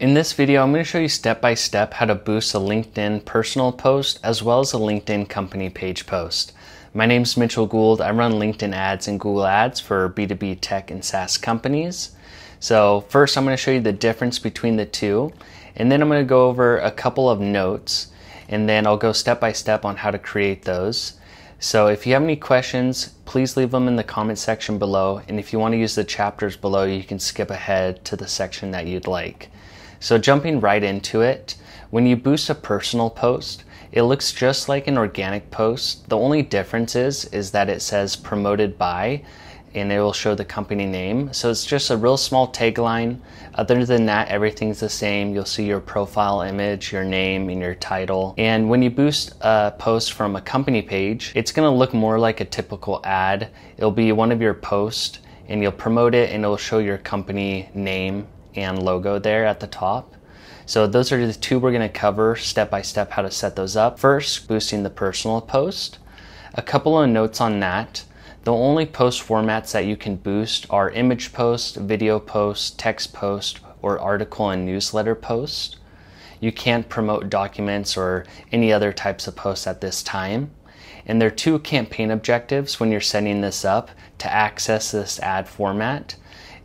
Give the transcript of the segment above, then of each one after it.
In this video, I'm going to show you step by step how to boost a LinkedIn personal post as well as a LinkedIn company page post. My name is Mitchell Gould. I run LinkedIn ads and Google ads for B2B tech and SaaS companies. So first I'm going to show you the difference between the two and then I'm going to go over a couple of notes and then I'll go step by step on how to create those. So if you have any questions, please leave them in the comment section below. And if you want to use the chapters below, you can skip ahead to the section that you'd like. So jumping right into it, when you boost a personal post, it looks just like an organic post. The only difference is, is that it says promoted by, and it will show the company name. So it's just a real small tagline. Other than that, everything's the same. You'll see your profile image, your name, and your title. And when you boost a post from a company page, it's gonna look more like a typical ad. It'll be one of your posts and you'll promote it and it'll show your company name and logo there at the top. So those are the two we're gonna cover step by step how to set those up. First, boosting the personal post. A couple of notes on that. The only post formats that you can boost are image post, video post, text post, or article and newsletter post. You can't promote documents or any other types of posts at this time. And there are two campaign objectives when you're setting this up to access this ad format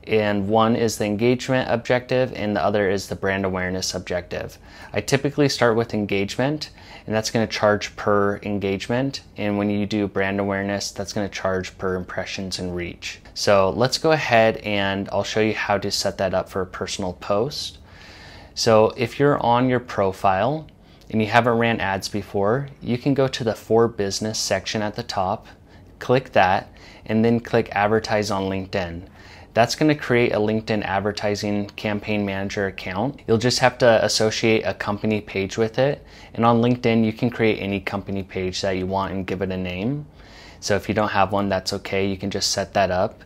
and one is the engagement objective and the other is the brand awareness objective. I typically start with engagement and that's going to charge per engagement and when you do brand awareness that's going to charge per impressions and reach. So let's go ahead and I'll show you how to set that up for a personal post. So if you're on your profile and you haven't ran ads before, you can go to the for business section at the top, click that, and then click advertise on LinkedIn. That's going to create a LinkedIn advertising campaign manager account. You'll just have to associate a company page with it. And on LinkedIn, you can create any company page that you want and give it a name. So if you don't have one, that's okay. You can just set that up.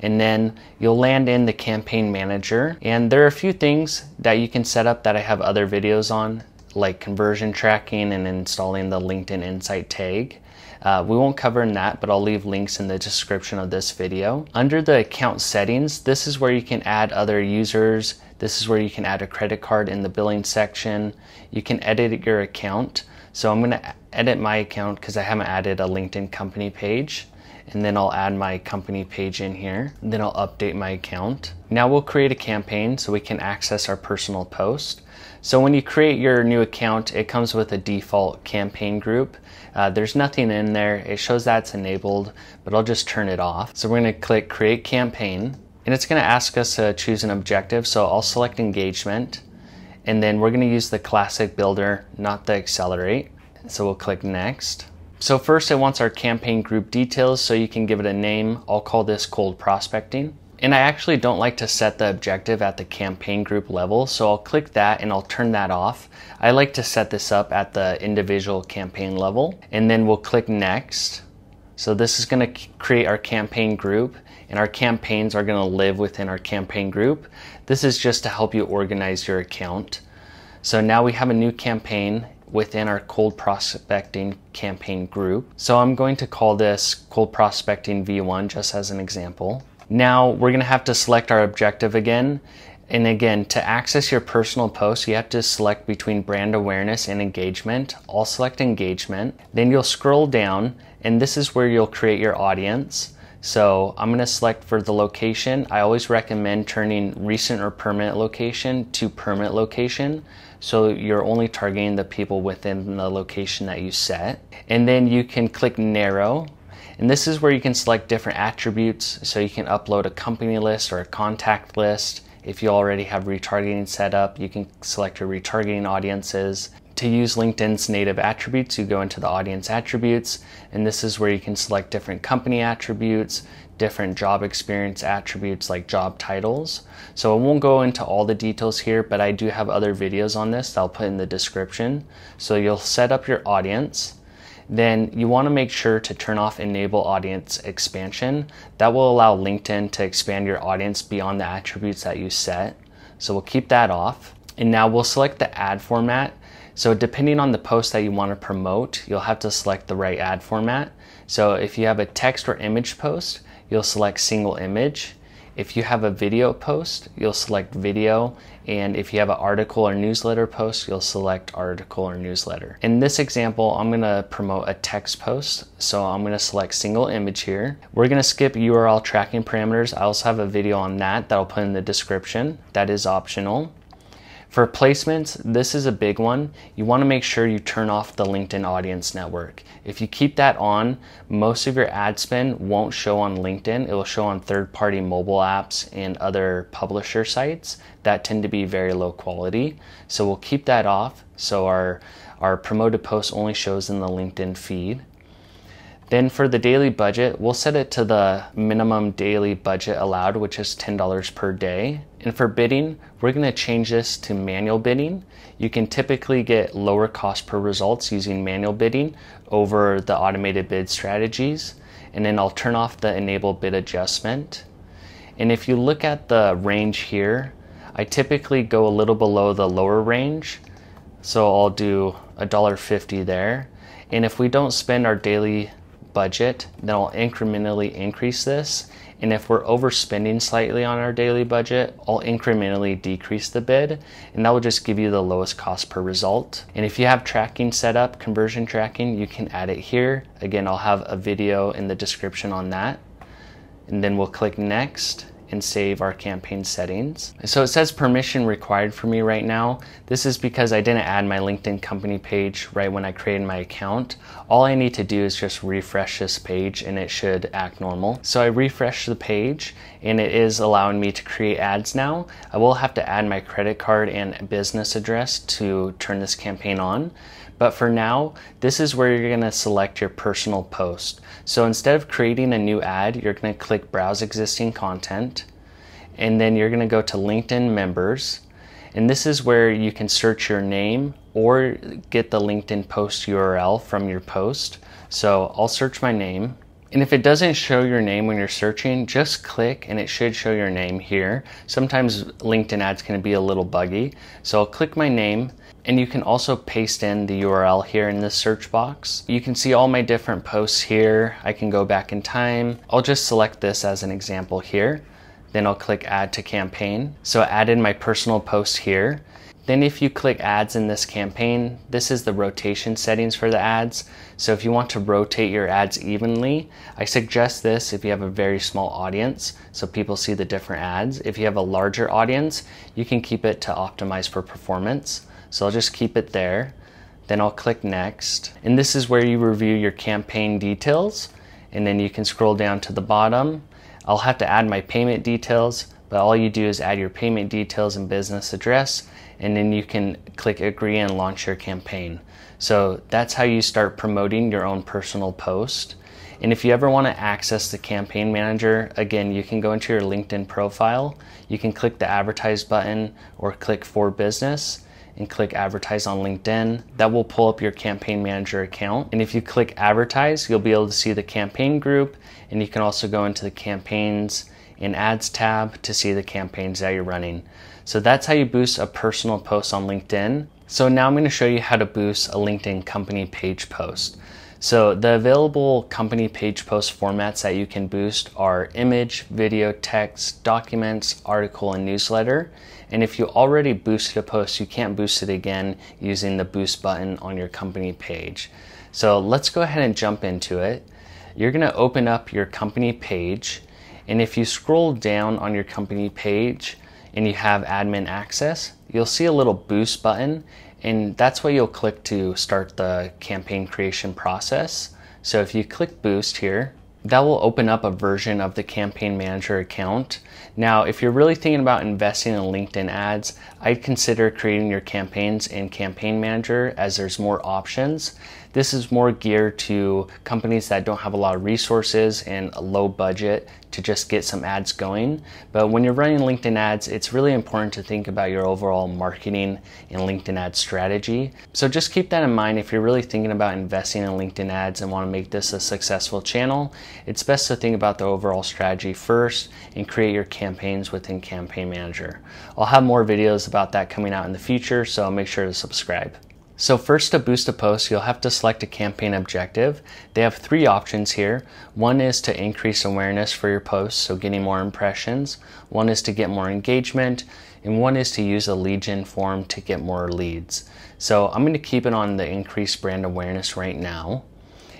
And then you'll land in the campaign manager. And there are a few things that you can set up that I have other videos on, like conversion tracking and installing the LinkedIn Insight tag. Uh, we won't cover in that, but I'll leave links in the description of this video. Under the account settings, this is where you can add other users. This is where you can add a credit card in the billing section. You can edit your account. So I'm gonna edit my account because I haven't added a LinkedIn company page and then I'll add my company page in here. Then I'll update my account. Now we'll create a campaign so we can access our personal post. So when you create your new account, it comes with a default campaign group. Uh, there's nothing in there. It shows that's enabled, but I'll just turn it off. So we're gonna click create campaign and it's gonna ask us to choose an objective. So I'll select engagement and then we're gonna use the classic builder, not the accelerate. So we'll click next. So first it wants our campaign group details so you can give it a name. I'll call this cold prospecting. And I actually don't like to set the objective at the campaign group level, so I'll click that and I'll turn that off. I like to set this up at the individual campaign level, and then we'll click next. So this is gonna create our campaign group, and our campaigns are gonna live within our campaign group. This is just to help you organize your account. So now we have a new campaign within our cold prospecting campaign group. So I'm going to call this cold prospecting V1 just as an example. Now we're gonna have to select our objective again. And again, to access your personal post, you have to select between brand awareness and engagement. I'll select engagement. Then you'll scroll down and this is where you'll create your audience. So I'm gonna select for the location. I always recommend turning recent or permanent location to permanent location. So you're only targeting the people within the location that you set. And then you can click narrow. And this is where you can select different attributes. So you can upload a company list or a contact list. If you already have retargeting set up, you can select your retargeting audiences. To use LinkedIn's native attributes, you go into the audience attributes, and this is where you can select different company attributes, different job experience attributes like job titles. So I won't go into all the details here, but I do have other videos on this that I'll put in the description. So you'll set up your audience. Then you want to make sure to turn off enable audience expansion. That will allow LinkedIn to expand your audience beyond the attributes that you set. So we'll keep that off. And now we'll select the ad format. So depending on the post that you want to promote, you'll have to select the right ad format. So if you have a text or image post, you'll select single image. If you have a video post, you'll select video. And if you have an article or newsletter post, you'll select article or newsletter. In this example, I'm gonna promote a text post. So I'm gonna select single image here. We're gonna skip URL tracking parameters. I also have a video on that that I'll put in the description. That is optional. For placements, this is a big one. You want to make sure you turn off the LinkedIn Audience Network. If you keep that on, most of your ad spend won't show on LinkedIn. It will show on third party mobile apps and other publisher sites that tend to be very low quality. So we'll keep that off so our, our promoted post only shows in the LinkedIn feed. Then for the daily budget, we'll set it to the minimum daily budget allowed, which is $10 per day. And for bidding, we're gonna change this to manual bidding. You can typically get lower cost per results using manual bidding over the automated bid strategies. And then I'll turn off the enable bid adjustment. And if you look at the range here, I typically go a little below the lower range. So I'll do $1.50 there. And if we don't spend our daily budget, then I'll incrementally increase this. And if we're overspending slightly on our daily budget, I'll incrementally decrease the bid, and that will just give you the lowest cost per result. And if you have tracking set up, conversion tracking, you can add it here. Again, I'll have a video in the description on that. And then we'll click next and save our campaign settings. So it says permission required for me right now. This is because I didn't add my LinkedIn company page right when I created my account. All I need to do is just refresh this page and it should act normal. So I refresh the page and it is allowing me to create ads now. I will have to add my credit card and business address to turn this campaign on. But for now, this is where you're gonna select your personal post. So instead of creating a new ad, you're gonna click Browse Existing Content, and then you're gonna go to LinkedIn Members, and this is where you can search your name or get the LinkedIn post URL from your post. So I'll search my name. And if it doesn't show your name when you're searching, just click and it should show your name here. Sometimes LinkedIn ads can be a little buggy. So I'll click my name and you can also paste in the URL here in this search box. You can see all my different posts here. I can go back in time. I'll just select this as an example here. Then I'll click add to campaign. So I added my personal post here. Then if you click ads in this campaign, this is the rotation settings for the ads. So if you want to rotate your ads evenly, I suggest this if you have a very small audience so people see the different ads. If you have a larger audience, you can keep it to optimize for performance. So I'll just keep it there. Then I'll click next. And this is where you review your campaign details. And then you can scroll down to the bottom. I'll have to add my payment details, but all you do is add your payment details and business address, and then you can click agree and launch your campaign. So that's how you start promoting your own personal post. And if you ever want to access the campaign manager, again, you can go into your LinkedIn profile. You can click the advertise button or click for business and click advertise on LinkedIn. That will pull up your campaign manager account. And if you click advertise, you'll be able to see the campaign group and you can also go into the campaigns and ads tab to see the campaigns that you're running. So that's how you boost a personal post on LinkedIn. So now I'm going to show you how to boost a LinkedIn company page post. So the available company page post formats that you can boost are image, video, text, documents, article, and newsletter. And if you already boosted a post, you can't boost it again using the boost button on your company page. So let's go ahead and jump into it. You're gonna open up your company page. And if you scroll down on your company page and you have admin access, you'll see a little boost button and that's what you'll click to start the campaign creation process. So if you click boost here, that will open up a version of the campaign manager account. Now, if you're really thinking about investing in LinkedIn ads, I'd consider creating your campaigns in campaign manager as there's more options. This is more geared to companies that don't have a lot of resources and a low budget to just get some ads going. But when you're running LinkedIn ads, it's really important to think about your overall marketing and LinkedIn ad strategy. So just keep that in mind if you're really thinking about investing in LinkedIn ads and want to make this a successful channel. It's best to think about the overall strategy first and create your campaigns within Campaign Manager. I'll have more videos about that coming out in the future, so make sure to subscribe. So first to boost a post, you'll have to select a campaign objective. They have three options here. One is to increase awareness for your post, so getting more impressions. One is to get more engagement, and one is to use a Lead Gen form to get more leads. So I'm gonna keep it on the increased brand awareness right now.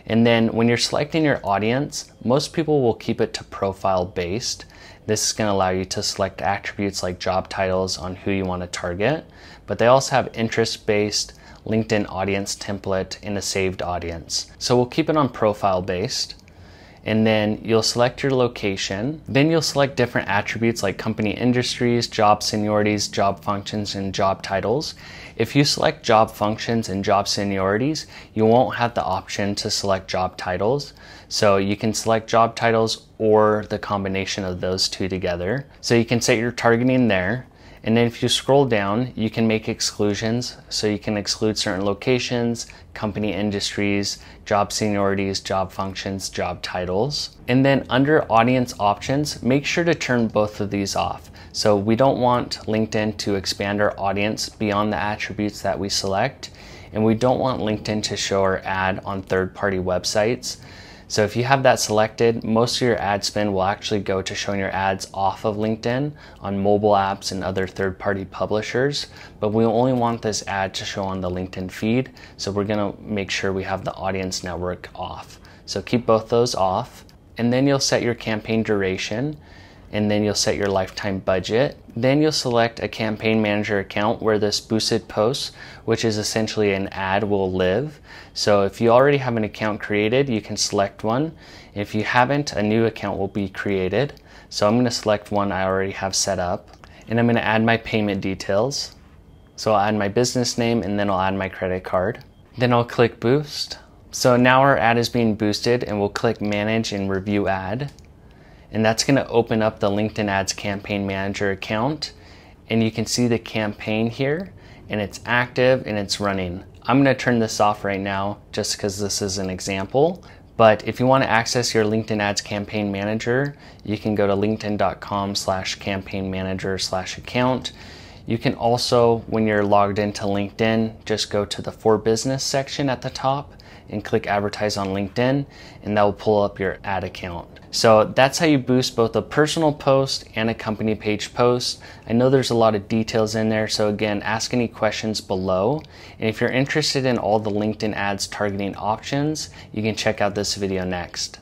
And then when you're selecting your audience, most people will keep it to profile based. This is going to allow you to select attributes like job titles on who you want to target, but they also have interest based, LinkedIn audience template, in a saved audience. So we'll keep it on profile based and then you'll select your location. Then you'll select different attributes like company industries, job seniorities, job functions, and job titles. If you select job functions and job seniorities, you won't have the option to select job titles. So you can select job titles or the combination of those two together. So you can set your targeting there. And then if you scroll down, you can make exclusions. So you can exclude certain locations, company industries, job seniorities, job functions, job titles. And then under audience options, make sure to turn both of these off. So we don't want LinkedIn to expand our audience beyond the attributes that we select. And we don't want LinkedIn to show our ad on third party websites. So if you have that selected, most of your ad spend will actually go to showing your ads off of LinkedIn on mobile apps and other third-party publishers, but we only want this ad to show on the LinkedIn feed, so we're gonna make sure we have the audience network off. So keep both those off, and then you'll set your campaign duration and then you'll set your lifetime budget. Then you'll select a campaign manager account where this boosted post, which is essentially an ad, will live. So if you already have an account created, you can select one. If you haven't, a new account will be created. So I'm going to select one I already have set up and I'm going to add my payment details. So I'll add my business name and then I'll add my credit card. Then I'll click boost. So now our ad is being boosted and we'll click manage and review ad and that's going to open up the LinkedIn Ads Campaign Manager account and you can see the campaign here and it's active and it's running. I'm going to turn this off right now just because this is an example. But if you want to access your LinkedIn Ads Campaign Manager, you can go to linkedin.com slash campaign manager slash account. You can also, when you're logged into LinkedIn, just go to the For Business section at the top and click Advertise on LinkedIn, and that will pull up your ad account. So that's how you boost both a personal post and a company page post. I know there's a lot of details in there, so again, ask any questions below. And if you're interested in all the LinkedIn ads targeting options, you can check out this video next.